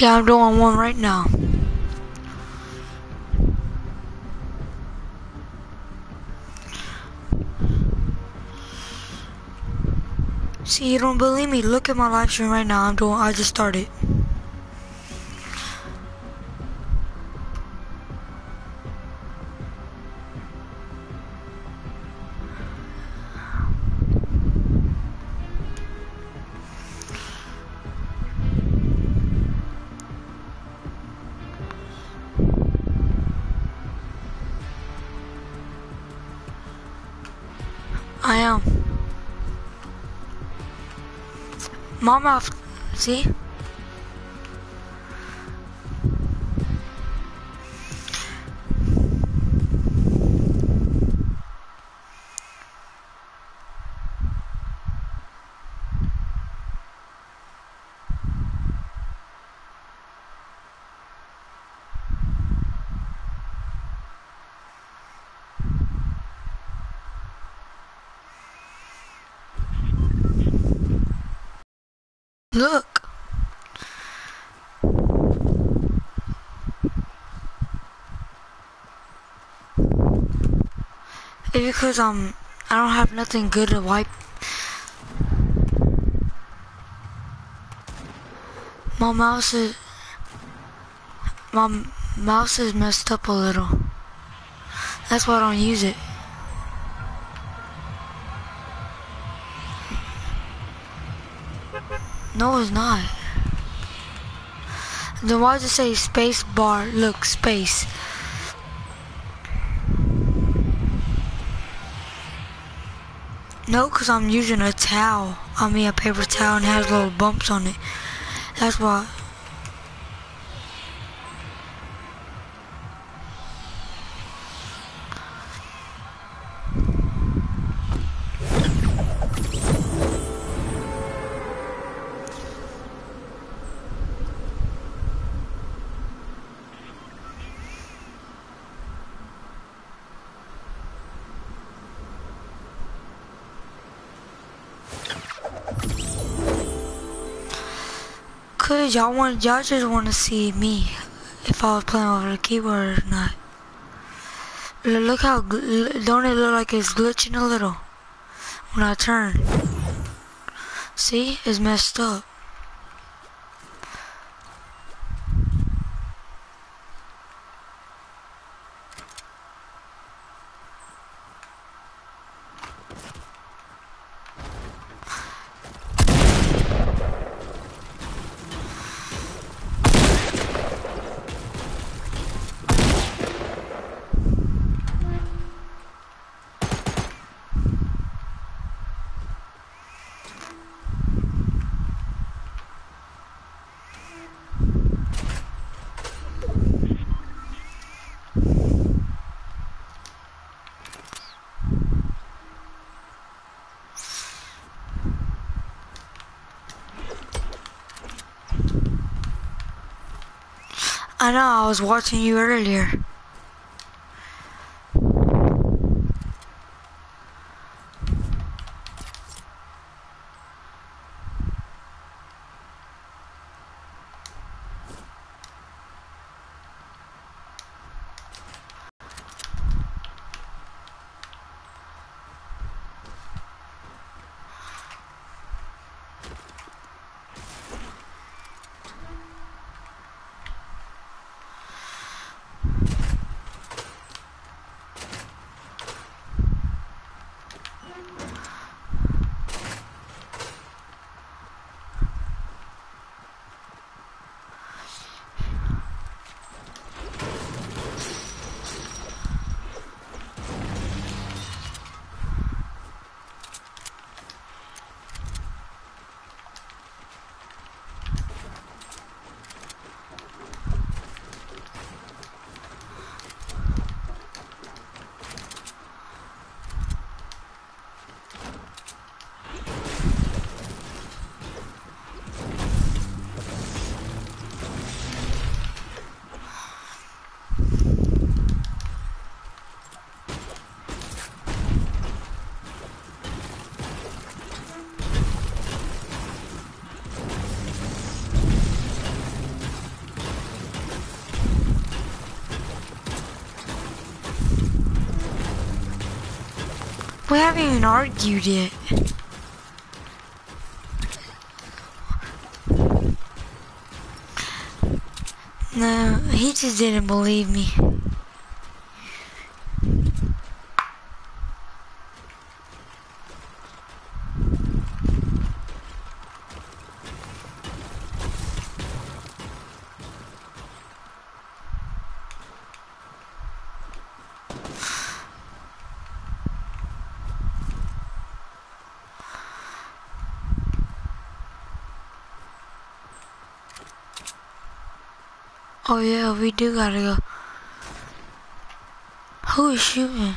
Yeah, I'm doing one right now. See, you don't believe me? Look at my live stream right now. I'm doing. I just started. I am. Mouth, see? Look. It's because um I don't have nothing good to wipe. My mouse is my mouse is messed up a little. That's why I don't use it. No, it's not. Then why does it say space bar? Look, space. No, because I'm using a towel. I mean a paper towel and it has little bumps on it. That's why. Cause y'all want y'all just want to see me if I was playing over the keyboard or not. Look how don't it look like it's glitching a little when I turn? See, it's messed up. I know, I was watching you earlier. We haven't even argued yet. No, he just didn't believe me. Oh yeah, we do gotta go. Who is shooting?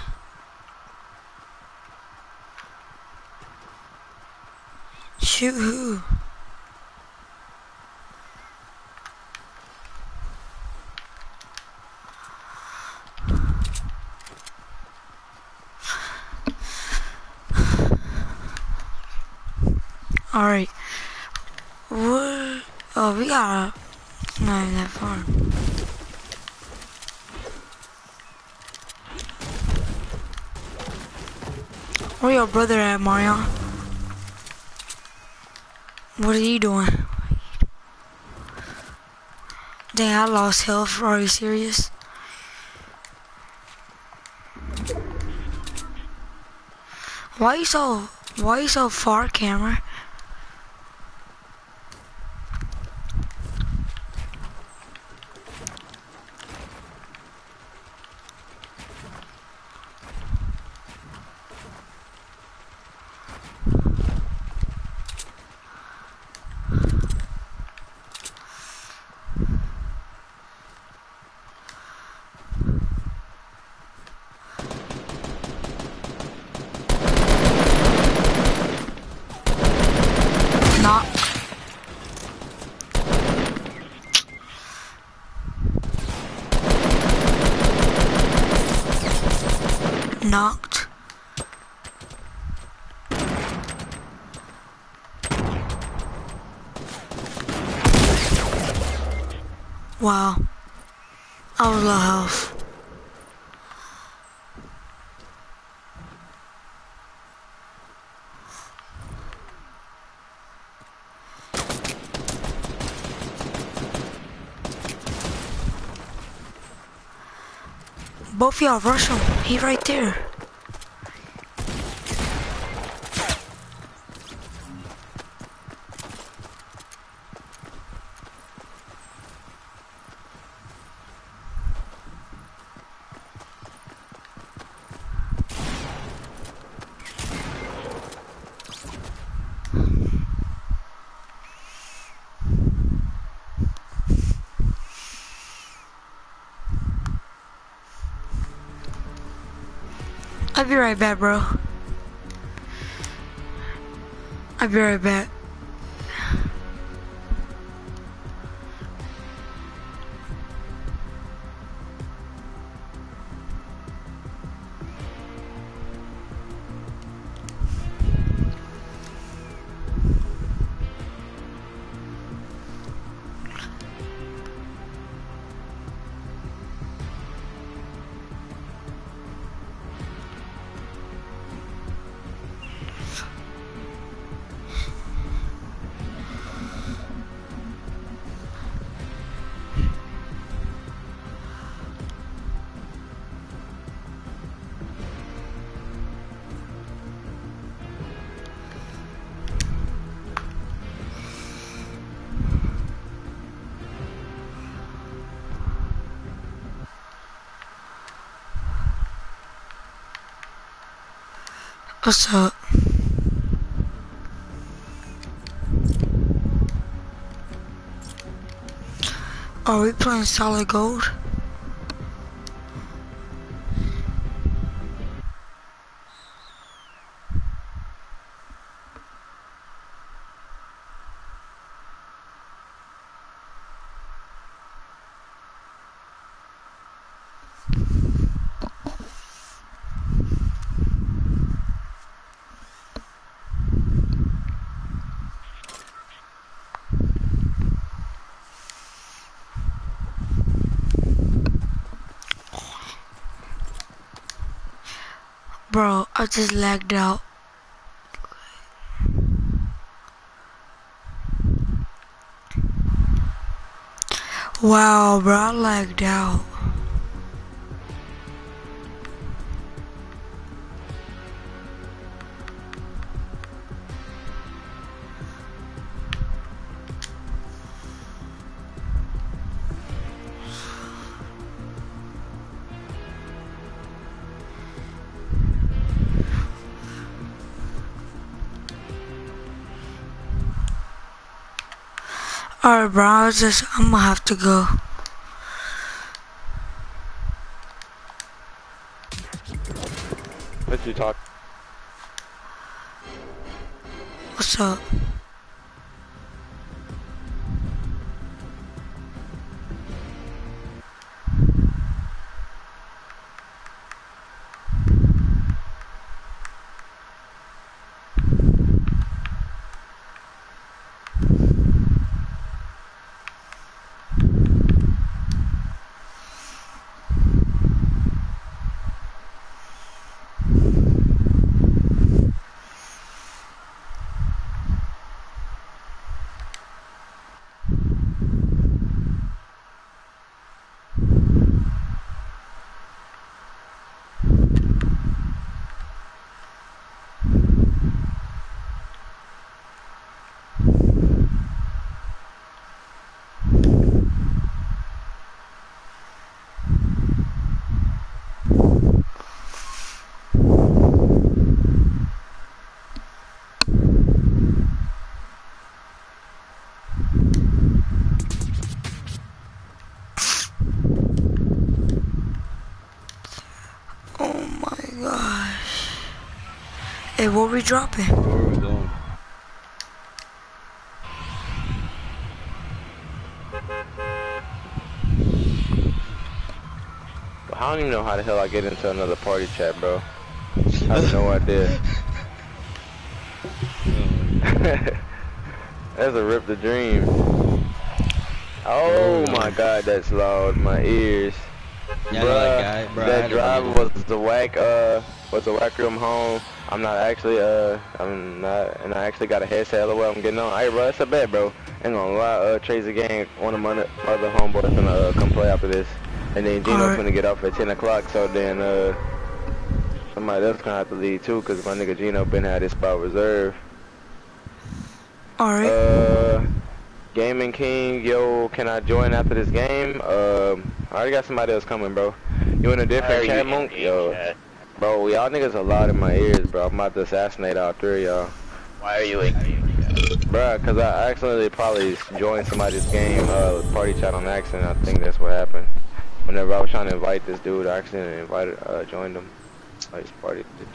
Shoot who? Alright. What? Oh, we gotta not that far. Where your brother at, Mario? What are you doing? Dang, I lost health. Are you serious? Why you so, why you so far, camera? Wow. I was low health. Both y'all rush him. He right there. I'll be right back, bro. I'll be right back. What's up? Are we playing solid gold? Bro, I just lagged out. Wow, bro, I lagged out. Alright, bro, I was just, I'm gonna have to go. What you talk? What's up? Oh my gosh. Hey, what we dropping? Where we going? I don't even know how the hell I get into another party chat, bro. I have no idea. That's a rip the dream. Oh my god, that's loud. My ears. Yeah, I know that guy, bro. That drive was the whack. Uh, was the whack room home. I'm not actually. Uh, I'm not, and I actually got a headset. LOL. I'm getting on. Hey, bro, it's a bet, bro. Ain't gonna lie. Uh, Tracy Gang, one of my other other homeboys gonna uh, come play after this, and then Gino's Alright. gonna get off at 10 o'clock. So then, uh, somebody else gonna have to leave too, cause my nigga Gino been had his spot reserved. Alright. Uh, Gaming King, yo, can I join after this game? Um, I already got somebody else coming, bro. You in a different chat, Monk? Yo, bro, y'all niggas a lot in my ears, bro. I'm about to assassinate all three of y'all. Why are you in? Bruh, cause I accidentally probably joined somebody's game, uh, party chat on accident. I think that's what happened. Whenever I was trying to invite this dude, I accidentally invited, uh, joined him. Like, his party chat.